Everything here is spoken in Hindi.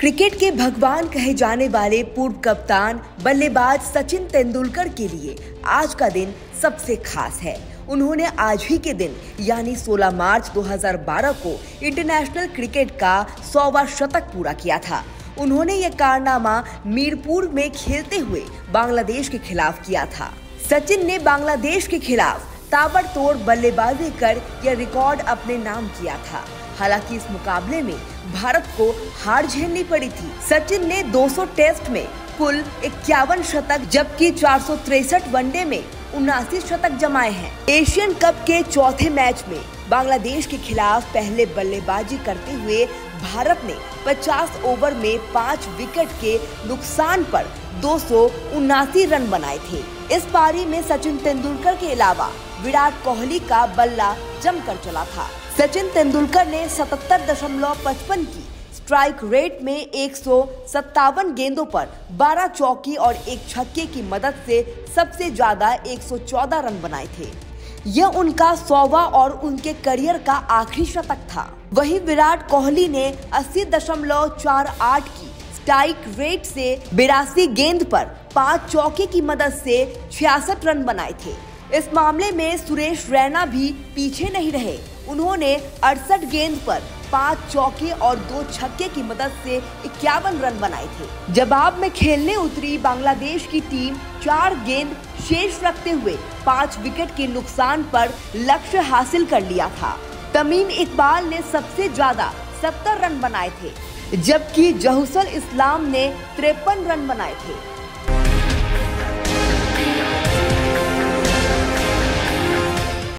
क्रिकेट के भगवान कहे जाने वाले पूर्व कप्तान बल्लेबाज सचिन तेंदुलकर के लिए आज का दिन सबसे खास है। उन्होंने आज ही के दिन, यानी 16 मार्च 2012 को इंटरनेशनल क्रिकेट का सौवा शतक पूरा किया था। उन्होंने ये कारनामा मीरपुर में खेलते हुए बांग्लादेश के खिलाफ किया था। सचिन ने बांग्लादेश के खिलाफ ताबड़तोड़ बल्लेबाजी कर यह रिकॉर्ड अपने नाम किया था। हालाँकि इस मुकाबले में भारत को हार झेलनी पड़ी थी। सचिन ने 200 टेस्ट में कुल इक्यावन शतक, जबकि चार वनडे में उनासी शतक जमाए हैं। एशियन कप के चौथे मैच में बांग्लादेश के खिलाफ पहले बल्लेबाजी करते हुए भारत ने 50 ओवर में पाँच विकेट के नुकसान पर दो रन बनाए थे। इस पारी में सचिन तेंदुलकर के अलावा विराट कोहली का बल्ला जमकर चला था। सचिन तेंदुलकर ने सतहत्तर दशमलव पचपन की स्ट्राइक रेट में एक सौ सत्तावन गेंदों पर 12 चौकी और एक छक्के की मदद से सबसे ज़्यादा 114 रन बनाए थे। यह उनका सौवा और उनके करियर का आखिरी शतक था। वहीं विराट कोहली ने अस्सी दशमलव चार आठ की स्ट्राइक रेट से बिरासी गेंद पर पाँच चौके की मदद से छियासठ रन बनाए थे। इस मामले में सुरेश रैना भी पीछे नहीं रहे। उन्होंने अड़सठ गेंद पर पाँच चौके और दो छक्के की मदद से इक्यावन रन बनाए थे। जवाब में खेलने उतरी बांग्लादेश की टीम चार गेंद शेष रखते हुए पाँच विकेट के नुकसान पर लक्ष्य हासिल कर लिया था। तमीम इकबाल ने सबसे ज़्यादा सत्तर रन बनाए थे। जबकि जहुसल इस्लाम ने तिरपन रन बनाए थे।